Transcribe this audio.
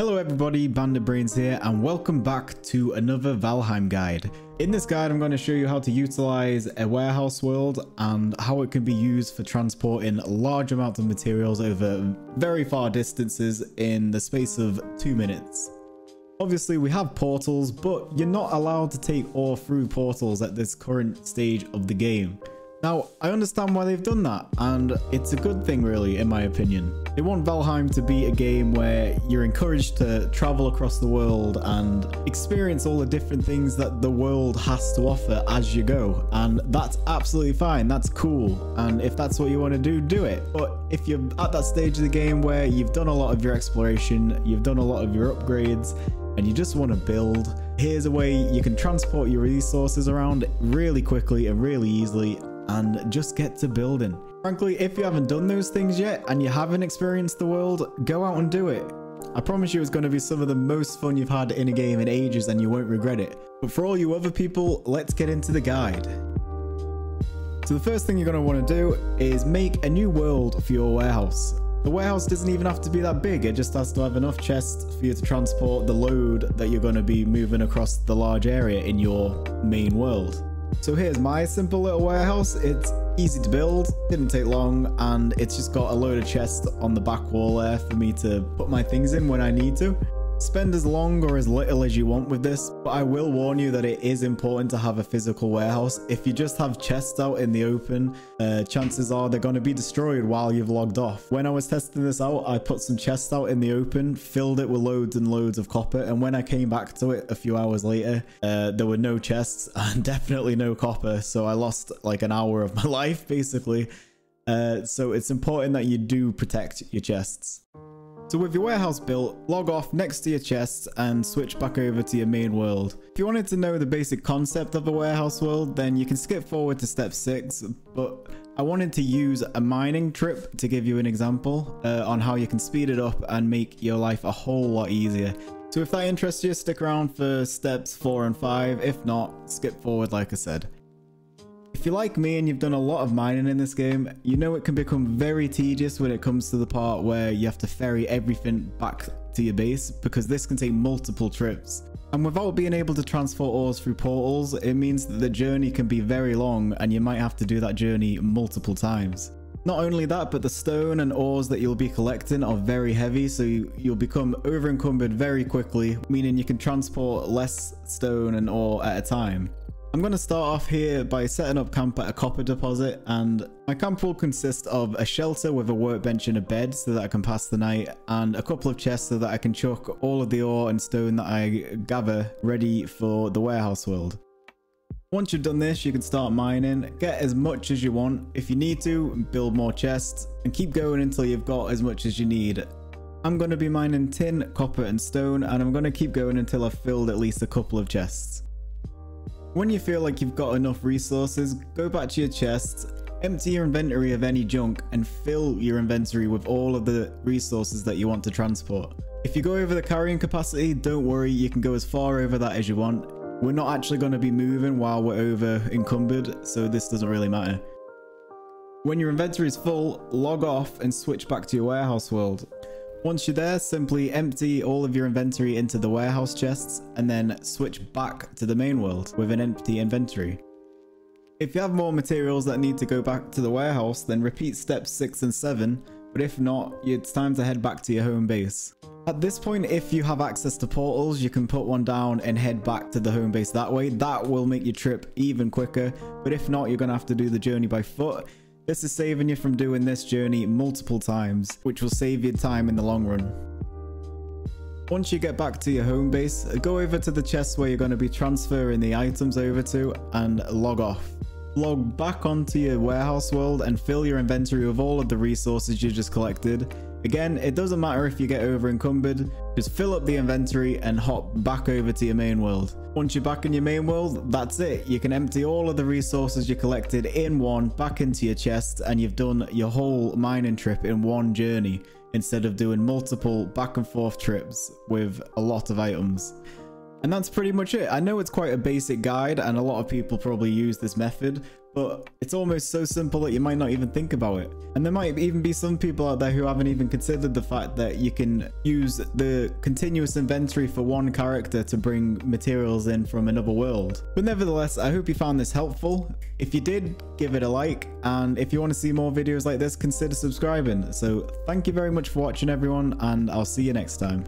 Hello everybody, Bandit Brains here and welcome back to another Valheim guide. In this guide I'm going to show you how to utilize a warehouse world and how it can be used for transporting large amounts of materials over very far distances in the space of two minutes. Obviously we have portals but you're not allowed to take ore through portals at this current stage of the game. Now, I understand why they've done that, and it's a good thing really, in my opinion. They want Valheim to be a game where you're encouraged to travel across the world and experience all the different things that the world has to offer as you go. And that's absolutely fine, that's cool. And if that's what you want to do, do it. But if you're at that stage of the game where you've done a lot of your exploration, you've done a lot of your upgrades, and you just want to build, here's a way you can transport your resources around really quickly and really easily and just get to building. Frankly, if you haven't done those things yet and you haven't experienced the world, go out and do it. I promise you it's going to be some of the most fun you've had in a game in ages and you won't regret it. But for all you other people, let's get into the guide. So the first thing you're going to want to do is make a new world for your warehouse. The warehouse doesn't even have to be that big, it just has to have enough chests for you to transport the load that you're going to be moving across the large area in your main world. So here's my simple little warehouse. It's easy to build, didn't take long, and it's just got a load of chests on the back wall there for me to put my things in when I need to. Spend as long or as little as you want with this, but I will warn you that it is important to have a physical warehouse. If you just have chests out in the open, uh, chances are they're going to be destroyed while you've logged off. When I was testing this out, I put some chests out in the open, filled it with loads and loads of copper, and when I came back to it a few hours later, uh, there were no chests and definitely no copper, so I lost like an hour of my life basically. Uh, so it's important that you do protect your chests. So with your warehouse built, log off next to your chests and switch back over to your main world. If you wanted to know the basic concept of a warehouse world, then you can skip forward to step 6, but I wanted to use a mining trip to give you an example uh, on how you can speed it up and make your life a whole lot easier. So if that interests you, stick around for steps 4 and 5, if not, skip forward like I said. If you're like me and you've done a lot of mining in this game, you know it can become very tedious when it comes to the part where you have to ferry everything back to your base because this can take multiple trips. And without being able to transport ores through portals, it means that the journey can be very long and you might have to do that journey multiple times. Not only that, but the stone and ores that you'll be collecting are very heavy, so you'll become over encumbered very quickly, meaning you can transport less stone and ore at a time. I'm going to start off here by setting up camp at a copper deposit and my camp will consist of a shelter with a workbench and a bed so that I can pass the night and a couple of chests so that I can chuck all of the ore and stone that I gather ready for the warehouse world. Once you've done this, you can start mining, get as much as you want. If you need to, build more chests and keep going until you've got as much as you need. I'm going to be mining tin, copper and stone and I'm going to keep going until I've filled at least a couple of chests. When you feel like you've got enough resources, go back to your chests, empty your inventory of any junk and fill your inventory with all of the resources that you want to transport. If you go over the carrying capacity, don't worry, you can go as far over that as you want. We're not actually going to be moving while we're over encumbered, so this doesn't really matter. When your inventory is full, log off and switch back to your warehouse world. Once you're there, simply empty all of your inventory into the warehouse chests and then switch back to the main world with an empty inventory. If you have more materials that need to go back to the warehouse, then repeat steps 6 and 7, but if not, it's time to head back to your home base. At this point, if you have access to portals, you can put one down and head back to the home base that way. That will make your trip even quicker, but if not, you're going to have to do the journey by foot, this is saving you from doing this journey multiple times, which will save you time in the long run. Once you get back to your home base, go over to the chest where you're going to be transferring the items over to and log off. Log back onto your warehouse world and fill your inventory with all of the resources you just collected Again, it doesn't matter if you get over encumbered, just fill up the inventory and hop back over to your main world. Once you're back in your main world, that's it. You can empty all of the resources you collected in one back into your chest and you've done your whole mining trip in one journey instead of doing multiple back and forth trips with a lot of items. And that's pretty much it. I know it's quite a basic guide and a lot of people probably use this method, but it's almost so simple that you might not even think about it. And there might even be some people out there who haven't even considered the fact that you can use the continuous inventory for one character to bring materials in from another world. But nevertheless, I hope you found this helpful. If you did, give it a like. And if you want to see more videos like this, consider subscribing. So thank you very much for watching everyone and I'll see you next time.